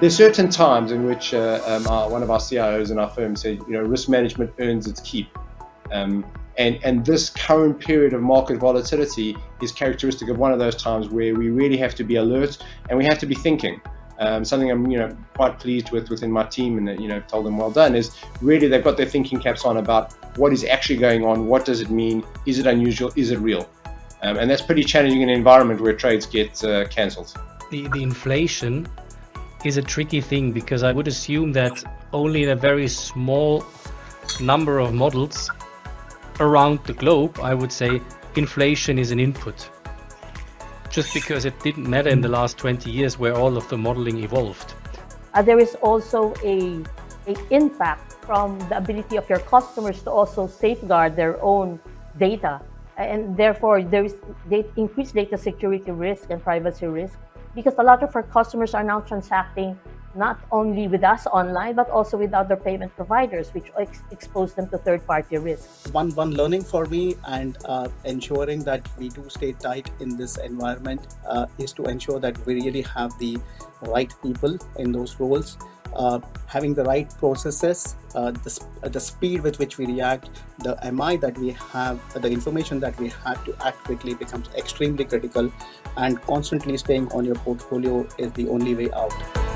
there's certain times in which uh, um, our, one of our CIOs in our firm said, you know, risk management earns its keep. Um, and, and this current period of market volatility is characteristic of one of those times where we really have to be alert and we have to be thinking. Um, something I'm you know quite pleased with within my team and you know told them well done is really they've got their thinking caps on about what is actually going on, what does it mean, is it unusual, is it real, um, and that's pretty challenging in an environment where trades get uh, cancelled. The the inflation is a tricky thing because I would assume that only in a very small number of models around the globe, I would say inflation is an input. Just because it didn't matter in the last 20 years where all of the modeling evolved. Uh, there is also a, a impact from the ability of your customers to also safeguard their own data. And therefore, there is increased data security risk and privacy risk because a lot of our customers are now transacting not only with us online, but also with other payment providers, which ex- expose them to third-party risk. One one learning for me and uh, ensuring that we do stay tight in this environment uh, is to ensure that we really have the right people in those roles. Uh, having the right processes, uh, the, uh, the speed with which we react, the MI that we have, the information that we have to act quickly becomes extremely critical, and constantly staying on your portfolio is the only way out.